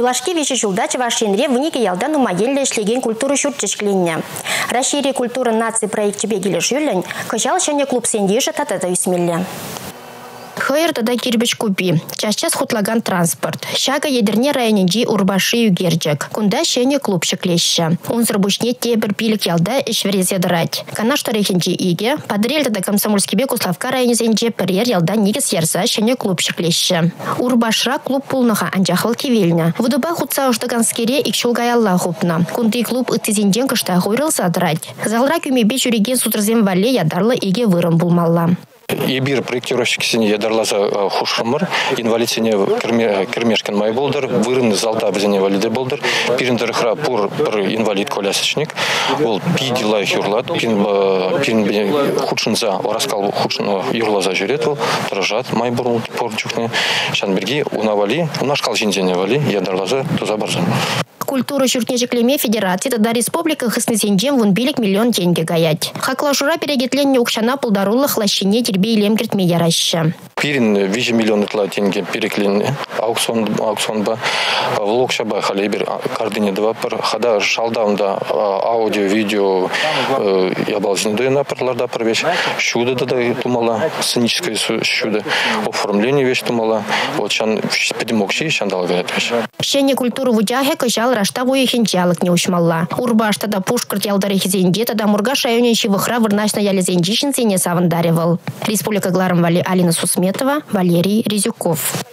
Юлашки вещи жылда чавашенре внике ялдан умаелле шлеген культуры шүртчешкленне. Расшири культура нации проект тебе келе жүлін, кыжал және клуб сендеші татата үсмелле. Хойыр тада кирбіч купи. Часчас хутлаган транспорт. Шага едерне районенжи урбаши югерджек. Кунда шене клуб шеклеща. Унзыр бушне те бір пилік ялда ішверезе дырать. Канаш тарихинчи иге, падрель тада бек уславка районезенче пірер ялда нигес ярса шене клуб шеклеща. Урбашра клуб пулныха анчахыл кевельня. Вудыба хутса уштаганскере икшул гаялла хупна. Кунты клуб ыттызенчен кышта хуйрылса дырать. Залра күмебе жүреген сутрзем валле ядарлы иге вырым булмалла ебир проектировщиксине ядарласа хушымыр инвалидсине кирмешкен май болдыр. Вырын залда бізіне валиде болдыр. Пиріндір хра пур инвалид колясочник. Ол пи дила юрлат. Пирин худшынза ораскал худшын юрлаза жүрет ол. Тұржат май бурул пор чухне. Шан бірге унавали унашкал жинзене вали ядарласа туза барзан. Культура жүртнежеклеме федерации тада республика хыснысенжем вун билик миллион тенге гаять. Хаклашура перегетленне укшана пулдарулы хлащине тербей лемкертме яраща. Пирин вижи миллион тенге переклен аукцион аукционба влогшаба халебер кардыне два пар хада шалдаунда аудио видео ябалзин дойна парларда парвеш шуда да тумала сценическое шуда оформление вещь тумала вот чан педимокши шандал гаят вещь. Шене культуру вудяхе кыжал рашта буйхинчалык не ушмалла. Урбашта да пушкарт ялдаре хизенде тада мургаш районенчи вихра вырнашна ялезенжишин сене савандаревал. Республика Гларом Вали Алина Сусметова, Валерий Резюков.